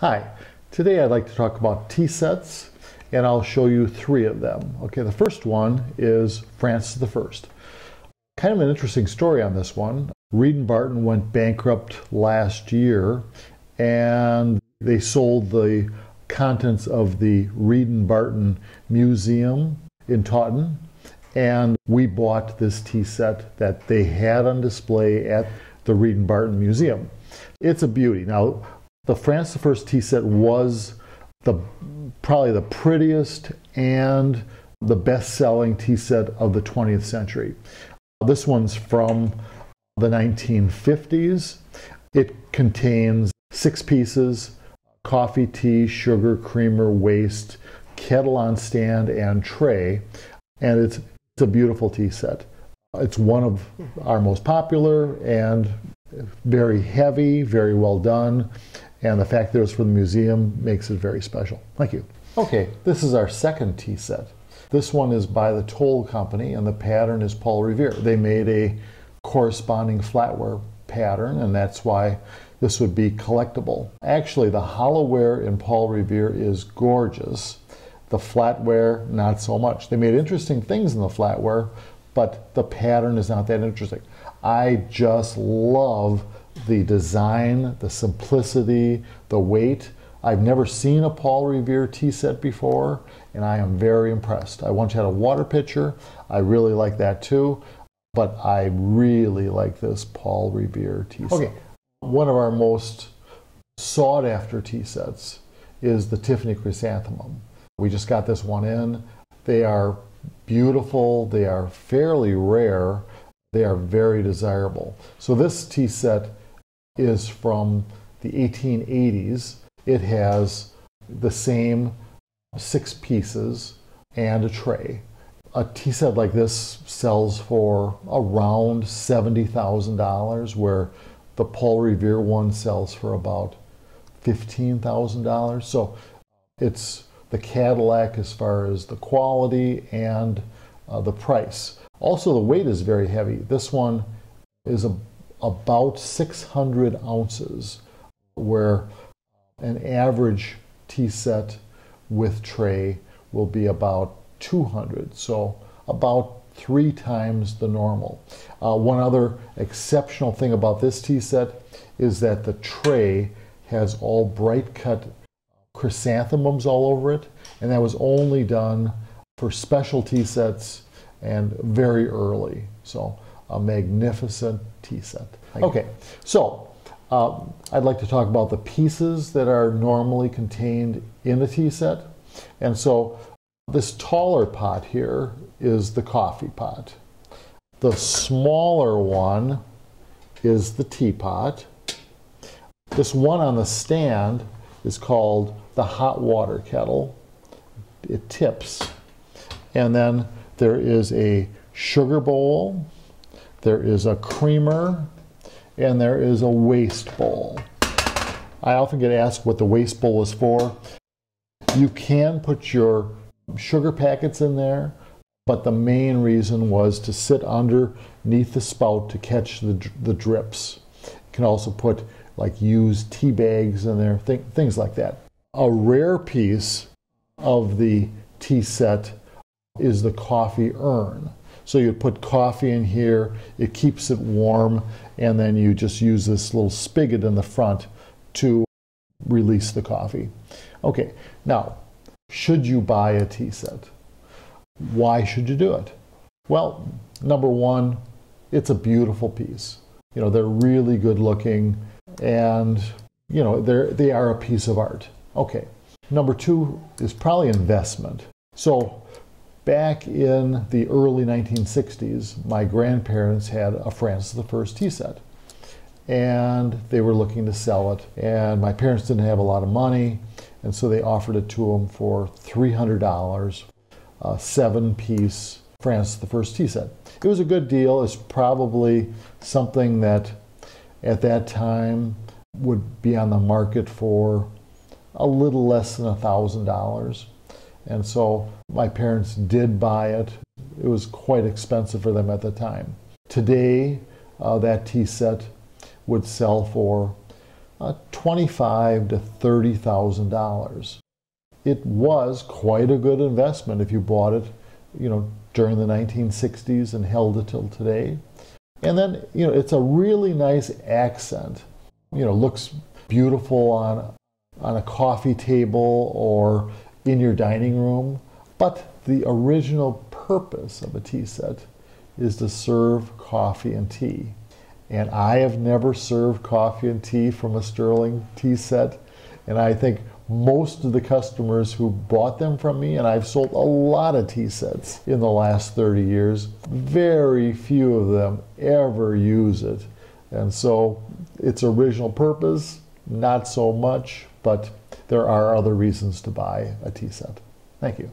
Hi, today I'd like to talk about tea sets and I'll show you three of them. Okay, the first one is Francis I. Kind of an interesting story on this one. Reed and Barton went bankrupt last year and they sold the contents of the Reed and Barton Museum in Taunton and we bought this tea set that they had on display at the Reed and Barton Museum. It's a beauty. Now, the Francis I tea set was the probably the prettiest and the best-selling tea set of the 20th century. This one's from the 1950s. It contains six pieces, coffee, tea, sugar, creamer, waste, kettle on stand, and tray. And it's, it's a beautiful tea set. It's one of our most popular and very heavy, very well done and the fact that it's from the museum makes it very special. Thank you. Okay, this is our second tea set. This one is by the Towle Company, and the pattern is Paul Revere. They made a corresponding flatware pattern, and that's why this would be collectible. Actually, the hollowware in Paul Revere is gorgeous. The flatware, not so much. They made interesting things in the flatware, but the pattern is not that interesting. I just love the design, the simplicity, the weight. I've never seen a Paul Revere tea set before, and I am very impressed. I once had a water pitcher. I really like that too, but I really like this Paul Revere tea set. Okay, one of our most sought after tea sets is the Tiffany Chrysanthemum. We just got this one in. They are beautiful, they are fairly rare, they are very desirable. So this tea set is from the 1880s. It has the same six pieces and a tray. A tea set like this sells for around $70,000, where the Paul Revere one sells for about $15,000. So it's the Cadillac as far as the quality and uh, the price. Also, the weight is very heavy. This one is a about 600 ounces, where an average tea set with tray will be about 200. So about three times the normal. Uh, one other exceptional thing about this tea set is that the tray has all bright cut chrysanthemums all over it, and that was only done for special tea sets and very early. So a magnificent tea set. Okay, so uh, I'd like to talk about the pieces that are normally contained in a tea set. And so this taller pot here is the coffee pot. The smaller one is the teapot. This one on the stand is called the hot water kettle. It tips. And then there is a sugar bowl there is a creamer, and there is a waste bowl. I often get asked what the waste bowl is for. You can put your sugar packets in there, but the main reason was to sit underneath the spout to catch the, the drips. You can also put like used tea bags in there, th things like that. A rare piece of the tea set is the coffee urn. So you put coffee in here, it keeps it warm, and then you just use this little spigot in the front to release the coffee. Okay, now, should you buy a tea set? Why should you do it? Well, number one, it's a beautiful piece. You know, they're really good looking and, you know, they're, they are a piece of art. Okay. Number two is probably investment. So back in the early 1960s, my grandparents had a Francis I tea set. And they were looking to sell it. And my parents didn't have a lot of money. And so they offered it to them for $300, a seven piece Francis I tea set. It was a good deal. It's probably something that at that time would be on the market for a little less than $1,000. And so my parents did buy it. It was quite expensive for them at the time. Today, uh, that tea set would sell for uh, twenty-five to thirty thousand dollars. It was quite a good investment if you bought it, you know, during the 1960s and held it till today. And then, you know, it's a really nice accent. You know, looks beautiful on on a coffee table or in your dining room. But the original purpose of a tea set is to serve coffee and tea. And I have never served coffee and tea from a Sterling tea set. And I think most of the customers who bought them from me, and I've sold a lot of tea sets in the last 30 years, very few of them ever use it. And so its original purpose, not so much, but there are other reasons to buy a tea set. Thank you.